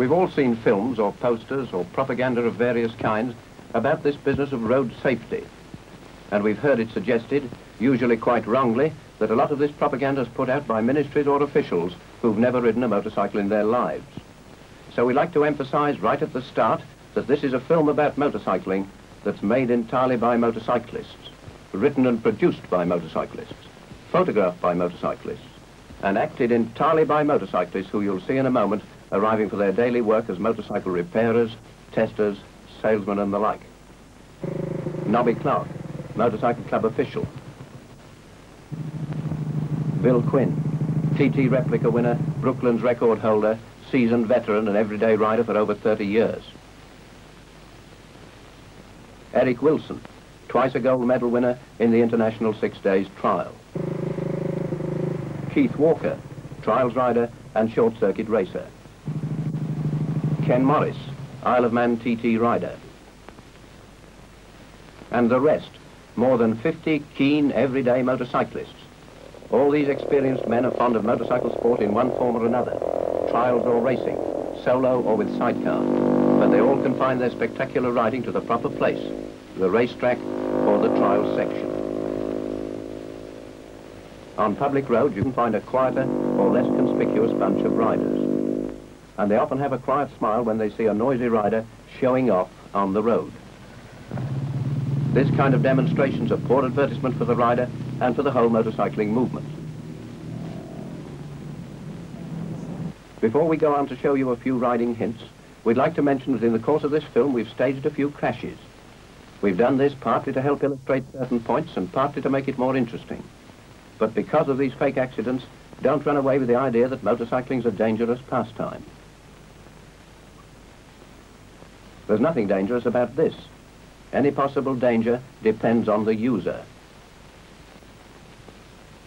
We've all seen films or posters or propaganda of various kinds about this business of road safety. And we've heard it suggested, usually quite wrongly, that a lot of this propaganda is put out by ministries or officials who've never ridden a motorcycle in their lives. So we like to emphasize right at the start that this is a film about motorcycling that's made entirely by motorcyclists, written and produced by motorcyclists, photographed by motorcyclists, and acted entirely by motorcyclists who you'll see in a moment arriving for their daily work as motorcycle repairers, testers, salesmen and the like. Nobby Clark, motorcycle club official. Bill Quinn, TT replica winner, Brooklands record holder, seasoned veteran and everyday rider for over 30 years. Eric Wilson, twice a gold medal winner in the International Six Days Trial. Keith Walker, trials rider and short circuit racer. Ken Morris, Isle of Man TT rider. And the rest, more than 50 keen everyday motorcyclists. All these experienced men are fond of motorcycle sport in one form or another, trials or racing, solo or with sidecar. But they all confine their spectacular riding to the proper place, the racetrack or the trial section. On public roads, you can find a quieter or less conspicuous bunch of riders. And they often have a quiet smile when they see a noisy rider showing off on the road. This kind of demonstration is a poor advertisement for the rider and for the whole motorcycling movement. Before we go on to show you a few riding hints, we'd like to mention that in the course of this film we've staged a few crashes. We've done this partly to help illustrate certain points and partly to make it more interesting. But because of these fake accidents, don't run away with the idea that motorcycling's a dangerous pastime. There's nothing dangerous about this. Any possible danger depends on the user.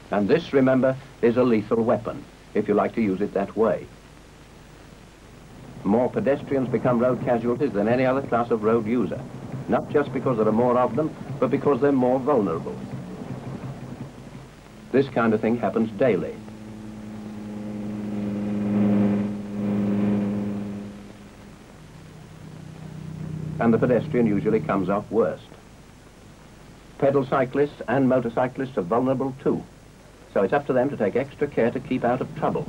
And this, remember, is a lethal weapon, if you like to use it that way. More pedestrians become road casualties than any other class of road user, not just because there are more of them, but because they're more vulnerable. This kind of thing happens daily. And the pedestrian usually comes off worst. Pedal cyclists and motorcyclists are vulnerable too. So it's up to them to take extra care to keep out of trouble.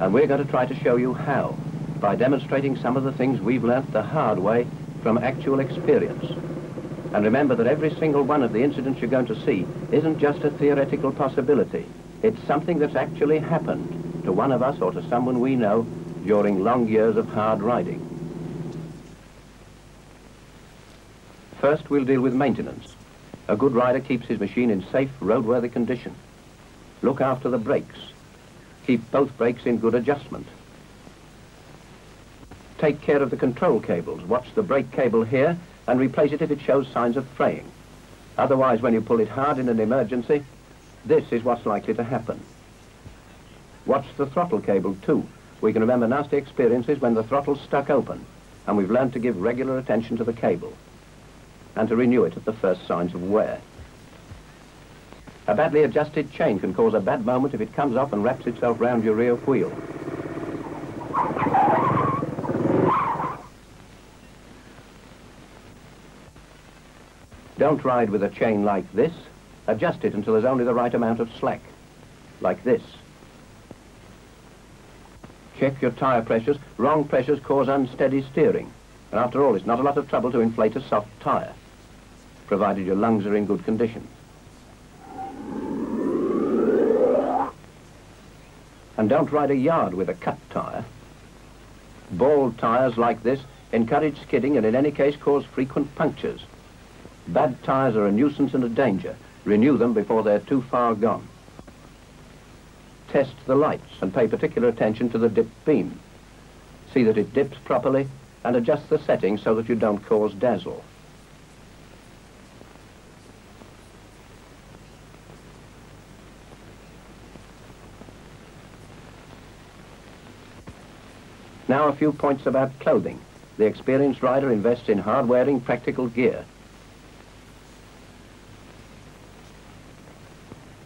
And we're going to try to show you how, by demonstrating some of the things we've learnt the hard way from actual experience. And remember that every single one of the incidents you're going to see isn't just a theoretical possibility. It's something that's actually happened to one of us or to someone we know during long years of hard riding. First, we'll deal with maintenance. A good rider keeps his machine in safe, roadworthy condition. Look after the brakes. Keep both brakes in good adjustment. Take care of the control cables. Watch the brake cable here and replace it if it shows signs of fraying. Otherwise, when you pull it hard in an emergency, this is what's likely to happen. Watch the throttle cable too. We can remember nasty experiences when the throttle's stuck open, and we've learned to give regular attention to the cable, and to renew it at the first signs of wear. A badly adjusted chain can cause a bad moment if it comes off and wraps itself round your rear wheel. Don't ride with a chain like this. Adjust it until there's only the right amount of slack, like this. Check your tyre pressures. Wrong pressures cause unsteady steering. And after all, it's not a lot of trouble to inflate a soft tyre, provided your lungs are in good condition. And don't ride a yard with a cut tyre. Bald tyres like this encourage skidding and in any case cause frequent punctures. Bad tyres are a nuisance and a danger. Renew them before they're too far gone. Test the lights and pay particular attention to the dip beam. See that it dips properly and adjust the setting so that you don't cause dazzle. Now a few points about clothing. The experienced rider invests in hard-wearing practical gear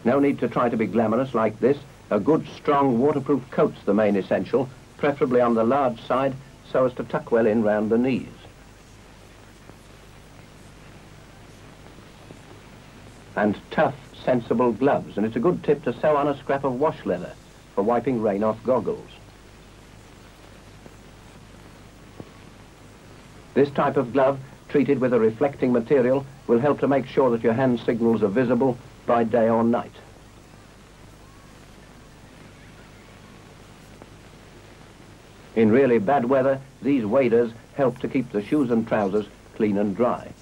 No need to try to be glamorous like this. A good, strong, waterproof coat's the main essential, preferably on the large side so as to tuck well in round the knees. And tough, sensible gloves, and it's a good tip to sew on a scrap of wash leather for wiping rain off goggles. This type of glove, treated with a reflecting material, will help to make sure that your hand signals are visible by day or night. In really bad weather, these waders help to keep the shoes and trousers clean and dry.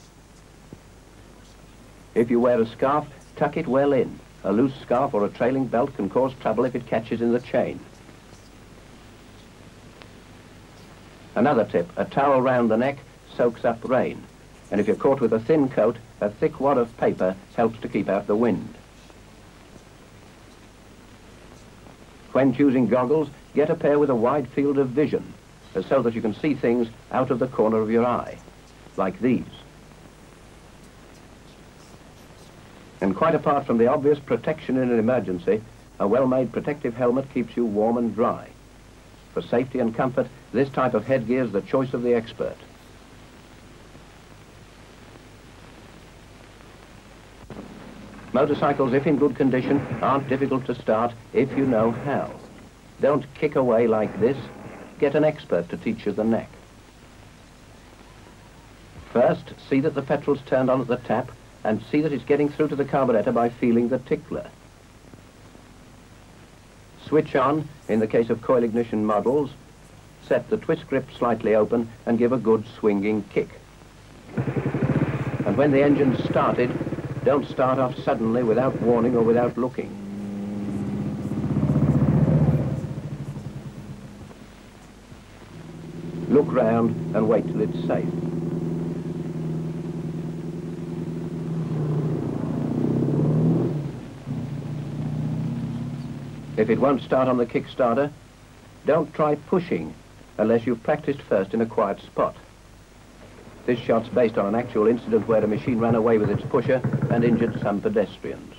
If you wear a scarf, tuck it well in. A loose scarf or a trailing belt can cause trouble if it catches in the chain. Another tip, a towel round the neck soaks up rain. And if you're caught with a thin coat, a thick wad of paper helps to keep out the wind. When choosing goggles, get a pair with a wide field of vision, so that you can see things out of the corner of your eye, like these. And quite apart from the obvious protection in an emergency, a well-made protective helmet keeps you warm and dry. For safety and comfort, this type of headgear is the choice of the expert. Motorcycles, if in good condition, aren't difficult to start if you know how. Don't kick away like this. Get an expert to teach you the neck. First, see that the petrol's turned on at the tap and see that it's getting through to the carburetor by feeling the tickler. Switch on, in the case of coil ignition models, set the twist grip slightly open and give a good swinging kick. And when the engine's started, don't start off suddenly without warning or without looking. Look round and wait till it's safe. If it won't start on the Kickstarter, don't try pushing unless you've practiced first in a quiet spot. This shot's based on an actual incident where a machine ran away with its pusher and injured some pedestrians.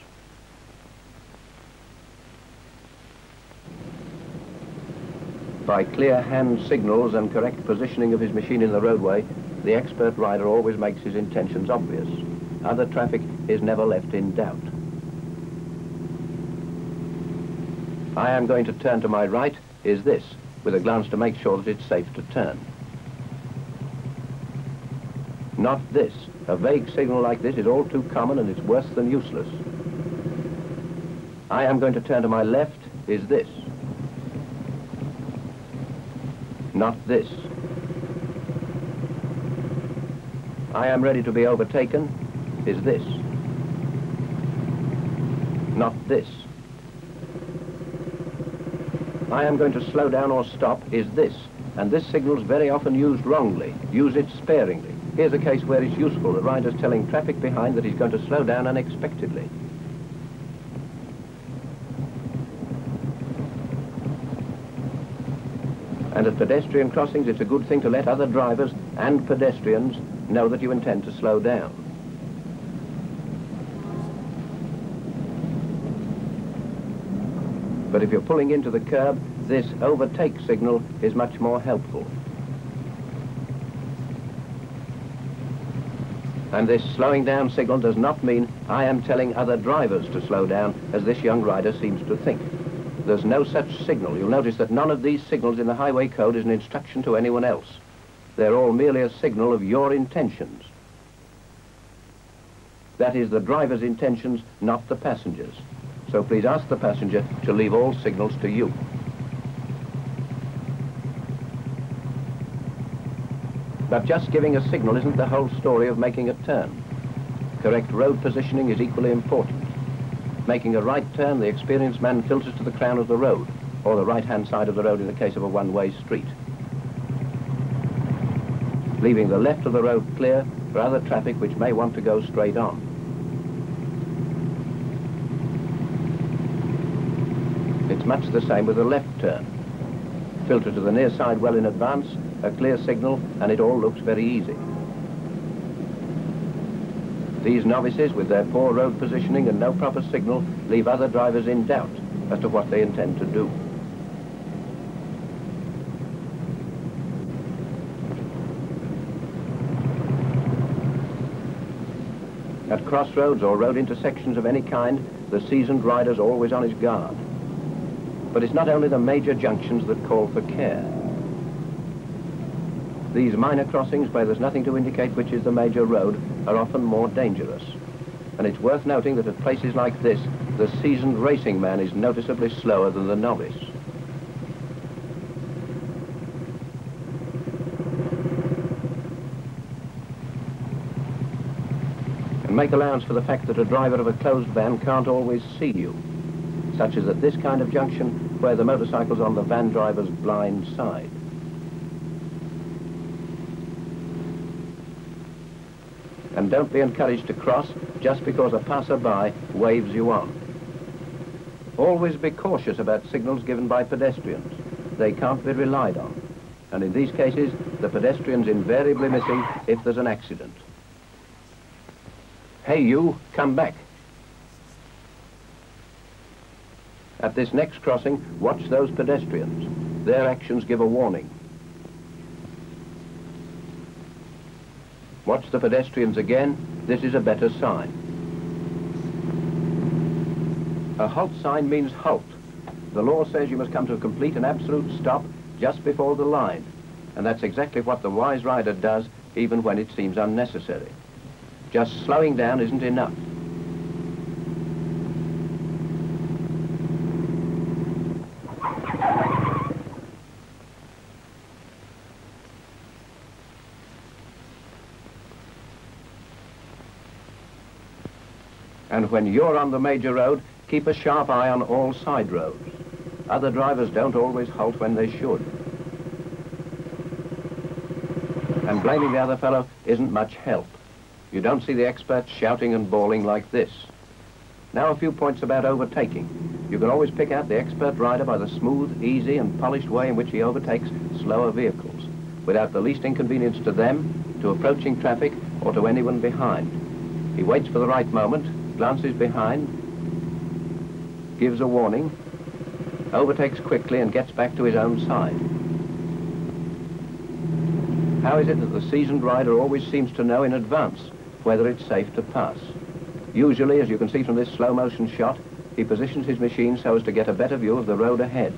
By clear hand signals and correct positioning of his machine in the roadway, the expert rider always makes his intentions obvious. Other traffic is never left in doubt. I am going to turn to my right is this, with a glance to make sure that it's safe to turn. Not this. A vague signal like this is all too common and it's worse than useless. I am going to turn to my left is this. Not this. I am ready to be overtaken is this. Not this. I am going to slow down or stop is this. And this signal is very often used wrongly. Use it sparingly. Here's a case where it's useful. The rider's telling traffic behind that he's going to slow down unexpectedly. And at pedestrian crossings, it's a good thing to let other drivers and pedestrians know that you intend to slow down. But if you're pulling into the curb, this overtake signal is much more helpful. And this slowing down signal does not mean I am telling other drivers to slow down, as this young rider seems to think. There's no such signal. You'll notice that none of these signals in the highway code is an instruction to anyone else. They're all merely a signal of your intentions. That is the driver's intentions, not the passenger's. So please ask the passenger to leave all signals to you. But just giving a signal isn't the whole story of making a turn. Correct road positioning is equally important. Making a right turn, the experienced man filters to the crown of the road, or the right-hand side of the road in the case of a one-way street. Leaving the left of the road clear for other traffic which may want to go straight on. much the same with a left turn. Filter to the near side well in advance, a clear signal, and it all looks very easy. These novices, with their poor road positioning and no proper signal, leave other drivers in doubt as to what they intend to do. At crossroads or road intersections of any kind, the seasoned rider's always on his guard. But it's not only the major junctions that call for care. These minor crossings where there's nothing to indicate which is the major road are often more dangerous. And it's worth noting that at places like this, the seasoned racing man is noticeably slower than the novice. And make allowance for the fact that a driver of a closed van can't always see you, such as at this kind of junction where the motorcycle's on the van driver's blind side. and don't be encouraged to cross just because a passer-by waves you on. Always be cautious about signals given by pedestrians. They can't be relied on. And in these cases, the pedestrian's invariably missing if there's an accident. Hey, you, come back. At this next crossing, watch those pedestrians. Their actions give a warning. Watch the pedestrians again. This is a better sign. A halt sign means halt. The law says you must come to a complete and absolute stop just before the line. And that's exactly what the wise rider does, even when it seems unnecessary. Just slowing down isn't enough. And when you're on the major road, keep a sharp eye on all side roads. Other drivers don't always halt when they should. And blaming the other fellow isn't much help. You don't see the experts shouting and bawling like this. Now a few points about overtaking. You can always pick out the expert rider by the smooth, easy and polished way in which he overtakes slower vehicles, without the least inconvenience to them, to approaching traffic, or to anyone behind. He waits for the right moment, glances behind, gives a warning, overtakes quickly and gets back to his own side. How is it that the seasoned rider always seems to know in advance whether it's safe to pass? Usually, as you can see from this slow motion shot, he positions his machine so as to get a better view of the road ahead,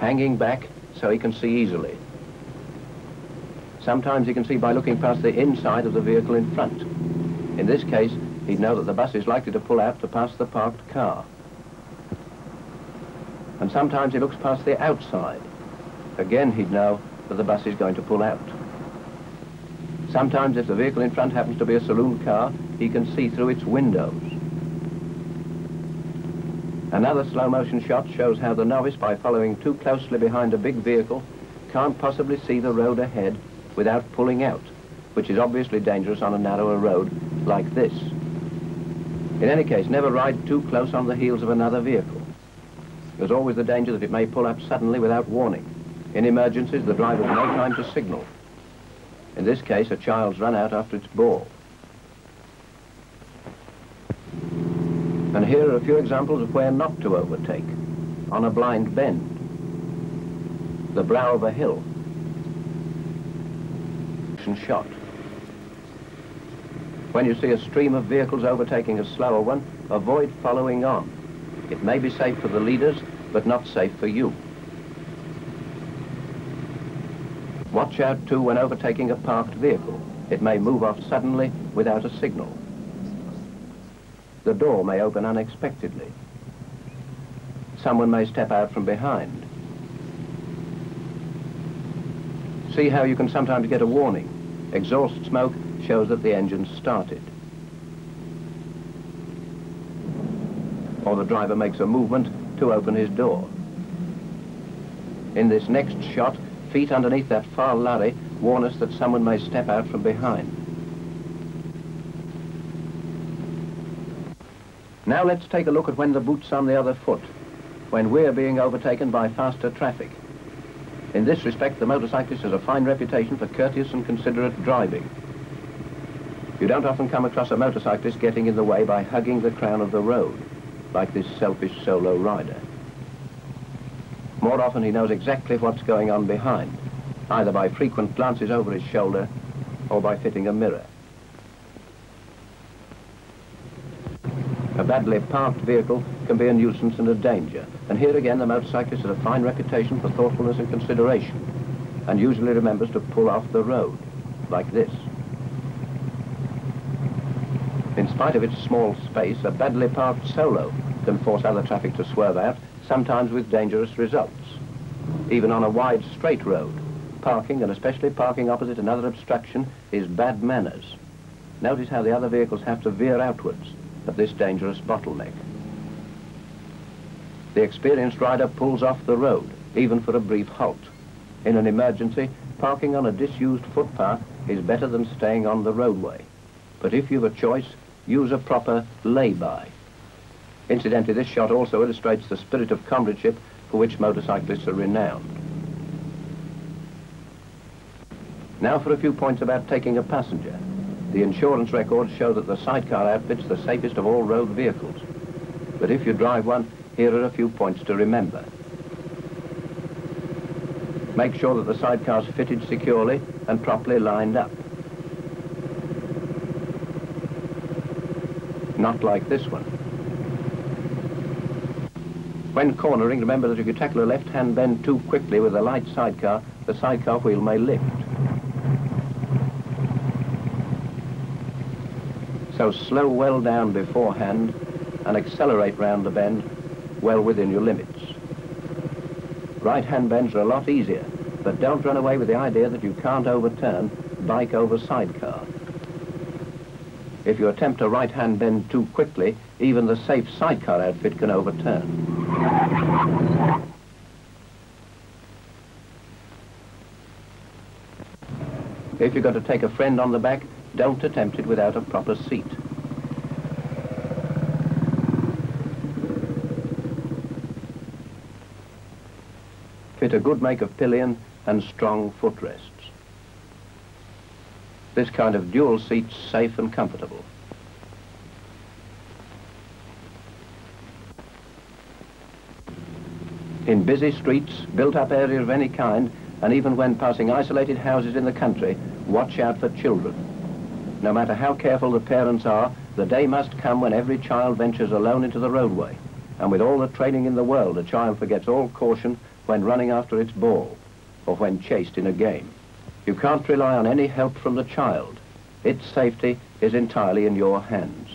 hanging back so he can see easily. Sometimes he can see by looking past the inside of the vehicle in front. In this case, he'd know that the bus is likely to pull out to pass the parked car. And sometimes he looks past the outside. Again, he'd know that the bus is going to pull out. Sometimes if the vehicle in front happens to be a saloon car, he can see through its windows. Another slow motion shot shows how the novice, by following too closely behind a big vehicle, can't possibly see the road ahead without pulling out, which is obviously dangerous on a narrower road like this. In any case, never ride too close on the heels of another vehicle. There's always the danger that it may pull up suddenly without warning. In emergencies, the driver has no time to signal. In this case, a child's run out after its ball. And here are a few examples of where not to overtake. On a blind bend. The brow of a hill. And shot. When you see a stream of vehicles overtaking a slower one, avoid following on. It may be safe for the leaders, but not safe for you. Watch out too when overtaking a parked vehicle. It may move off suddenly without a signal. The door may open unexpectedly. Someone may step out from behind. See how you can sometimes get a warning. Exhaust smoke shows that the engine started. Or the driver makes a movement to open his door. In this next shot, feet underneath that far lorry warn us that someone may step out from behind. Now let's take a look at when the boot's on the other foot, when we're being overtaken by faster traffic. In this respect, the motorcyclist has a fine reputation for courteous and considerate driving. You don't often come across a motorcyclist getting in the way by hugging the crown of the road, like this selfish solo rider. More often he knows exactly what's going on behind, either by frequent glances over his shoulder or by fitting a mirror. A badly parked vehicle can be a nuisance and a danger. And here again, the motorcyclist has a fine reputation for thoughtfulness and consideration, and usually remembers to pull off the road, like this. In spite of its small space, a badly parked solo can force other traffic to swerve out, sometimes with dangerous results. Even on a wide straight road, parking, and especially parking opposite another obstruction, is bad manners. Notice how the other vehicles have to veer outwards at this dangerous bottleneck. The experienced rider pulls off the road, even for a brief halt. In an emergency, parking on a disused footpath is better than staying on the roadway. But if you've a choice, use a proper lay-by. Incidentally, this shot also illustrates the spirit of comradeship for which motorcyclists are renowned. Now for a few points about taking a passenger. The insurance records show that the sidecar outfit's the safest of all road vehicles. But if you drive one, here are a few points to remember. Make sure that the sidecar's fitted securely and properly lined up. Not like this one. When cornering, remember that if you tackle a left-hand bend too quickly with a light sidecar, the sidecar wheel may lift. So slow well down beforehand and accelerate round the bend well within your limits. Right-hand bends are a lot easier, but don't run away with the idea that you can't overturn bike over sidecar. If you attempt a right-hand bend too quickly, even the safe sidecar outfit can overturn. If you're going to take a friend on the back, don't attempt it without a proper seat. Fit a good make of pillion and strong footrests. This kind of dual seat's safe and comfortable. In busy streets, built-up areas of any kind, and even when passing isolated houses in the country, watch out for children. No matter how careful the parents are, the day must come when every child ventures alone into the roadway. And with all the training in the world, a child forgets all caution when running after its ball or when chased in a game. You can't rely on any help from the child. Its safety is entirely in your hands.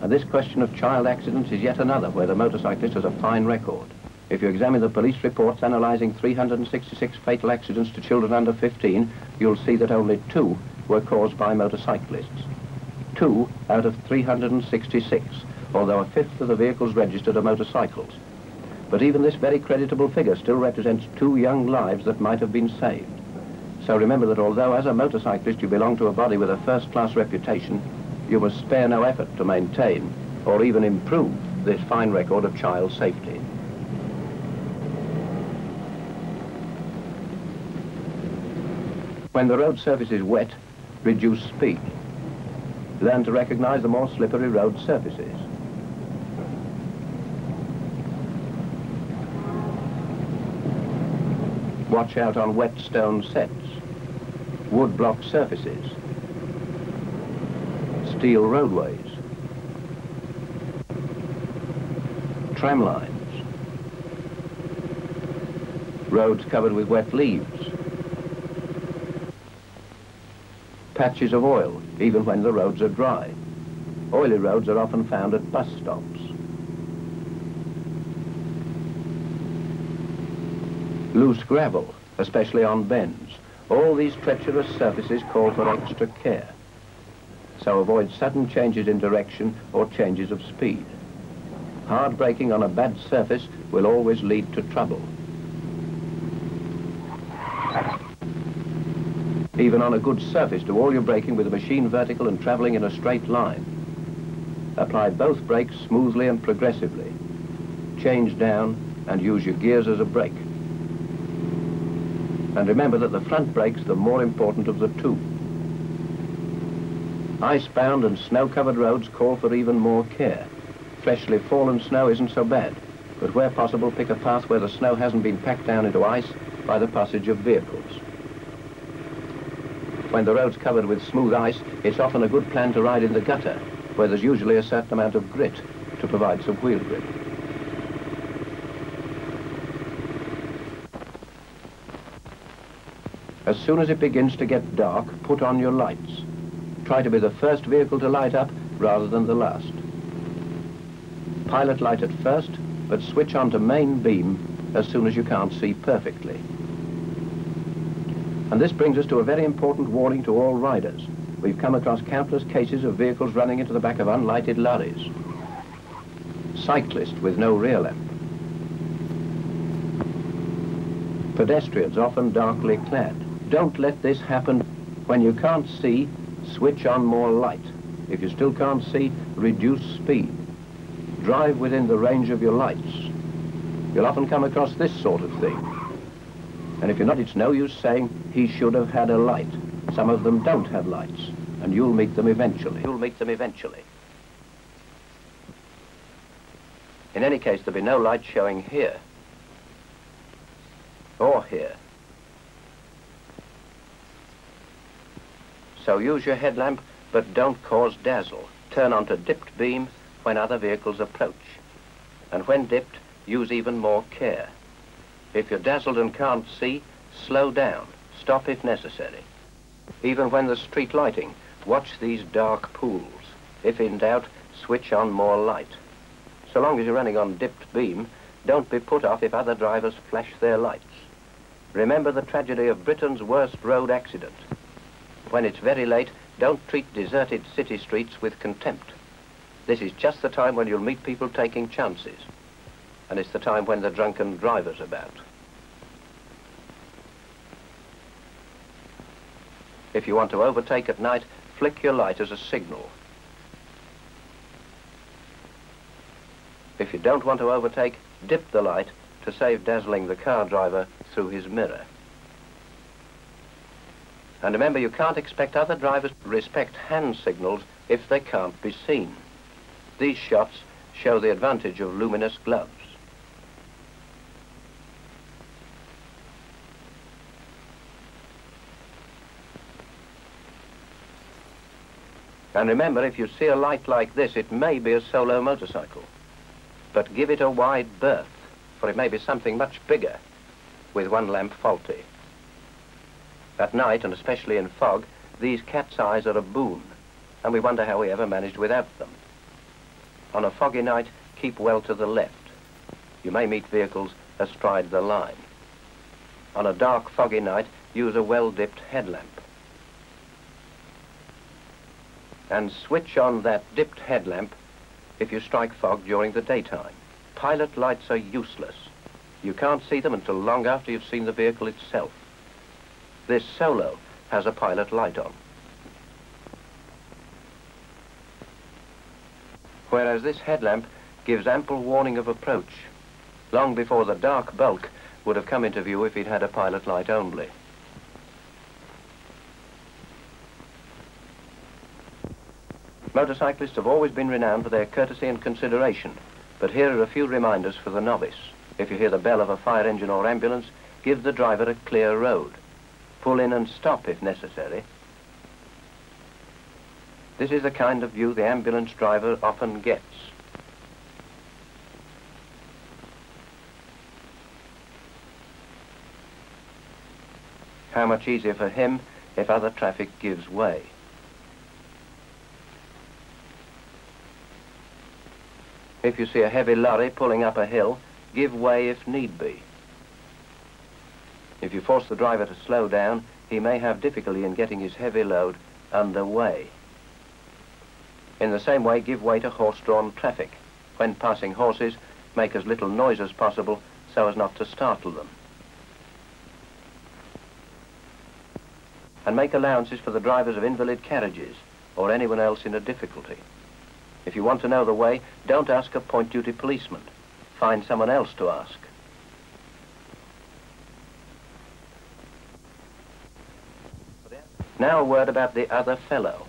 And this question of child accidents is yet another where the motorcyclist has a fine record. If you examine the police reports analysing 366 fatal accidents to children under 15, you'll see that only two were caused by motorcyclists. Two out of 366, although a fifth of the vehicles registered are motorcycles. But even this very creditable figure still represents two young lives that might have been saved. So remember that although as a motorcyclist you belong to a body with a first-class reputation, you must spare no effort to maintain or even improve this fine record of child safety. When the road surface is wet, reduce speed. Learn to recognize the more slippery road surfaces. Watch out on wet stone sets, wood block surfaces, steel roadways, tram lines, roads covered with wet leaves, patches of oil, even when the roads are dry. Oily roads are often found at bus stops. Loose gravel, especially on bends. All these treacherous surfaces call for extra care. So avoid sudden changes in direction or changes of speed. Hard braking on a bad surface will always lead to trouble. Even on a good surface, do all your braking with the machine vertical and travelling in a straight line. Apply both brakes smoothly and progressively. Change down and use your gears as a brake. And remember that the front brake's the more important of the two. Ice-bound and snow-covered roads call for even more care. Freshly fallen snow isn't so bad, but where possible, pick a path where the snow hasn't been packed down into ice by the passage of vehicles. When the road's covered with smooth ice, it's often a good plan to ride in the gutter, where there's usually a certain amount of grit, to provide some wheel grip. As soon as it begins to get dark, put on your lights. Try to be the first vehicle to light up rather than the last. Pilot light at first, but switch on to main beam as soon as you can't see perfectly. And this brings us to a very important warning to all riders. We've come across countless cases of vehicles running into the back of unlighted lorries. Cyclists with no rear lamp. Pedestrians often darkly clad. Don't let this happen. When you can't see, switch on more light. If you still can't see, reduce speed. Drive within the range of your lights. You'll often come across this sort of thing. And if you're not, it's no use saying he should have had a light. Some of them don't have lights, and you'll meet them eventually. You'll meet them eventually. In any case, there'll be no light showing here or here. So use your headlamp, but don't cause dazzle. Turn onto dipped beam when other vehicles approach. And when dipped, use even more care. If you're dazzled and can't see, slow down. Stop if necessary. Even when there's street lighting, watch these dark pools. If in doubt, switch on more light. So long as you're running on dipped beam, don't be put off if other drivers flash their lights. Remember the tragedy of Britain's worst road accident. When it's very late, don't treat deserted city streets with contempt. This is just the time when you'll meet people taking chances. And it's the time when the drunken driver's about. If you want to overtake at night, flick your light as a signal. If you don't want to overtake, dip the light to save dazzling the car driver through his mirror. And remember, you can't expect other drivers to respect hand signals if they can't be seen. These shots show the advantage of luminous gloves. And remember, if you see a light like this, it may be a solo motorcycle. But give it a wide berth, for it may be something much bigger, with one lamp faulty. At night, and especially in fog, these cat's eyes are a boon, and we wonder how we ever managed without them. On a foggy night, keep well to the left. You may meet vehicles astride the line. On a dark, foggy night, use a well-dipped headlamp. And switch on that dipped headlamp if you strike fog during the daytime. Pilot lights are useless. You can't see them until long after you've seen the vehicle itself. This Solo has a pilot light on. Whereas this headlamp gives ample warning of approach, long before the dark bulk would have come into view if he'd had a pilot light only. Motorcyclists have always been renowned for their courtesy and consideration, but here are a few reminders for the novice. If you hear the bell of a fire engine or ambulance, give the driver a clear road pull in and stop if necessary. This is the kind of view the ambulance driver often gets. How much easier for him if other traffic gives way. If you see a heavy lorry pulling up a hill, give way if need be. If you force the driver to slow down, he may have difficulty in getting his heavy load under way. In the same way, give way to horse-drawn traffic. When passing horses, make as little noise as possible so as not to startle them. And make allowances for the drivers of invalid carriages or anyone else in a difficulty. If you want to know the way, don't ask a point-duty policeman. Find someone else to ask. Now a word about the other fellow.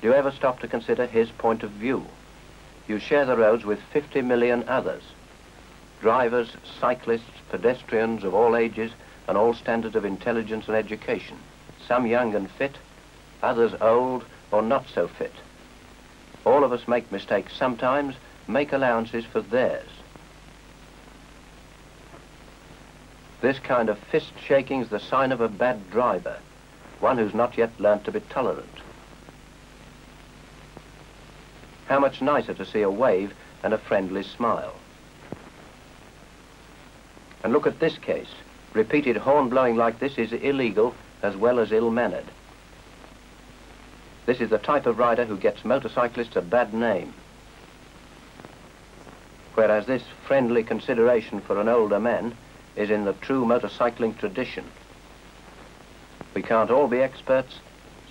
Do you ever stop to consider his point of view? You share the roads with 50 million others. Drivers, cyclists, pedestrians of all ages and all standards of intelligence and education. Some young and fit, others old or not so fit. All of us make mistakes sometimes, make allowances for theirs. This kind of fist shaking is the sign of a bad driver, one who's not yet learnt to be tolerant. How much nicer to see a wave and a friendly smile. And look at this case. Repeated horn blowing like this is illegal as well as ill-mannered. This is the type of rider who gets motorcyclists a bad name. Whereas this friendly consideration for an older man is in the true motorcycling tradition. We can't all be experts,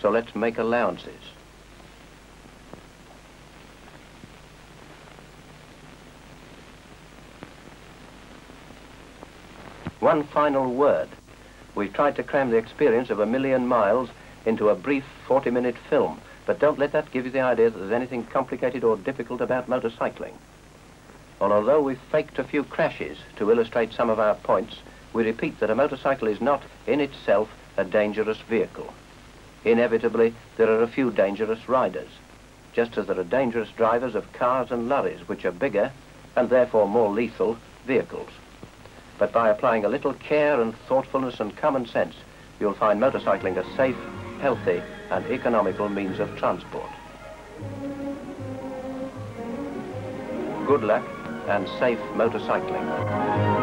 so let's make allowances. One final word. We've tried to cram the experience of a million miles into a brief 40-minute film, but don't let that give you the idea that there's anything complicated or difficult about motorcycling. And although we've faked a few crashes to illustrate some of our points, we repeat that a motorcycle is not, in itself, a dangerous vehicle. Inevitably, there are a few dangerous riders, just as there are dangerous drivers of cars and lorries, which are bigger, and therefore more lethal, vehicles but by applying a little care and thoughtfulness and common sense, you'll find motorcycling a safe, healthy and economical means of transport. Good luck and safe motorcycling.